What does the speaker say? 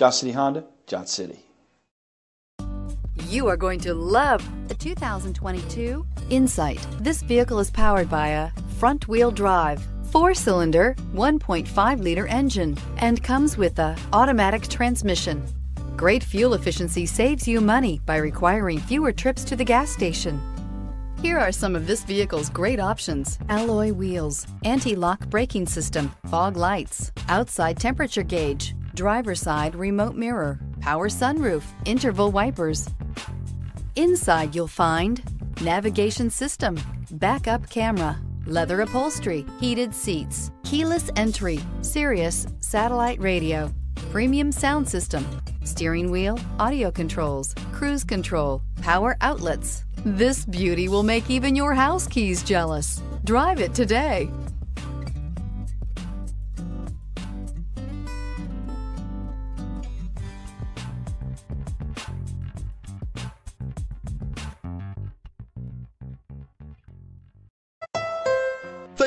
Johnson City Honda, Johnson City. You are going to love the 2022 Insight. This vehicle is powered by a front-wheel drive, four-cylinder, 1.5-liter engine, and comes with a automatic transmission. Great fuel efficiency saves you money by requiring fewer trips to the gas station. Here are some of this vehicle's great options. Alloy wheels, anti-lock braking system, fog lights, outside temperature gauge, driver side remote mirror, power sunroof, interval wipers. Inside you'll find navigation system, backup camera, leather upholstery, heated seats, keyless entry, Sirius satellite radio, premium sound system, steering wheel, audio controls, cruise control, power outlets. This beauty will make even your house keys jealous. Drive it today.